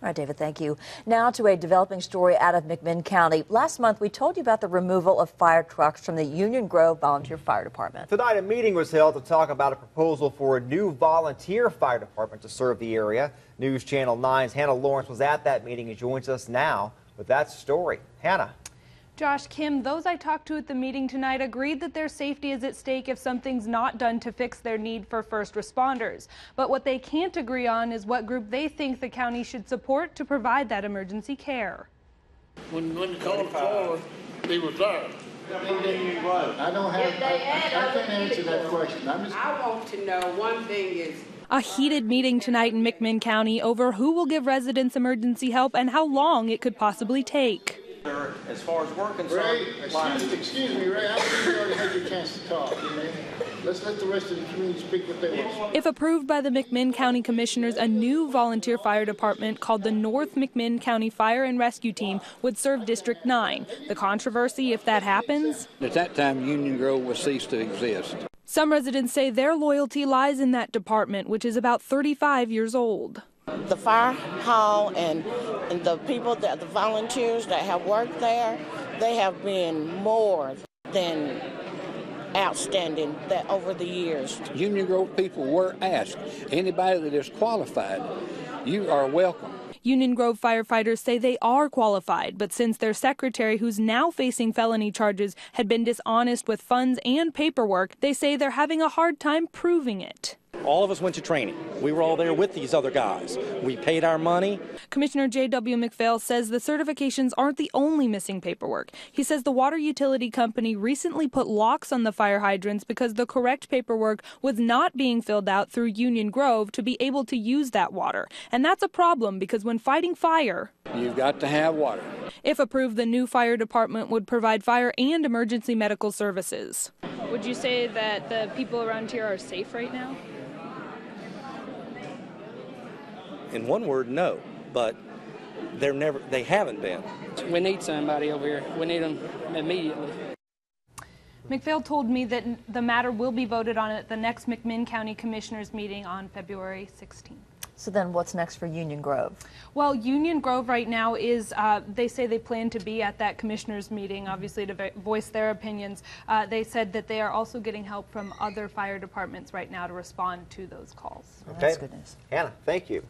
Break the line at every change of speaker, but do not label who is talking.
All right, David, thank you. Now to a developing story out of McMinn County. Last month, we told you about the removal of fire trucks from the Union Grove Volunteer Fire Department.
Tonight, a meeting was held to talk about a proposal for a new volunteer fire department to serve the area. News Channel 9's Hannah Lawrence was at that meeting and joins us now with that story. Hannah.
Josh, Kim, those I talked to at the meeting tonight agreed that their safety is at stake if something's not done to fix their need for first responders. But what they can't agree on is what group they think the county should support to provide that emergency care.
When, when the call forward, they was there.
I don't have,
If they
I, I can't answer that question. I'm just,
I want to know, one thing is,
A heated meeting tonight in McMinn County over who will give residents emergency help and how long it could possibly take.
As far as we're
Ray,
concerned,
excuse, excuse me, Ray, I think you already had your chance to talk, you know? Let's let the rest of the community speak what they want.
If approved by the McMinn County Commissioners, a new volunteer fire department called the North McMinn County Fire and Rescue Team would serve District 9. The controversy, if that happens,
At that time, Union Grove will cease to exist.
some residents say their loyalty lies in that department, which is about 35 years old.
The fire hall and, and the people that the volunteers that have worked there they have been more than outstanding that over the years
Union Grove people were asked, anybody that is qualified, you are welcome.
Union Grove firefighters say they are qualified, but since their secretary, who's now facing felony charges, had been dishonest with funds and paperwork, they say they're having a hard time proving it.
All of us went to training. We were all there with these other guys. We paid our money.
Commissioner J.W. McPhail says the certifications aren't the only missing paperwork. He says the water utility company recently put locks on the fire hydrants because the correct paperwork was not being filled out through Union Grove to be able to use that water. And that's a problem because when fighting fire,
You've got to have water.
if approved, the new fire department would provide fire and emergency medical services. Would you say that the people around here are safe right now?
In one word, no. But they're never. They haven't been.
We need somebody over here. We need them immediately.
McPhail told me that the matter will be voted on at the next McMinn County Commissioners meeting on February 16th.
So then what's next for Union Grove?
Well, Union Grove right now is, uh, they say they plan to be at that commissioners meeting, obviously to voice their opinions. Uh, they said that they are also getting help from other fire departments right now to respond to those calls.
Okay.
That's good news.
Hannah, thank you.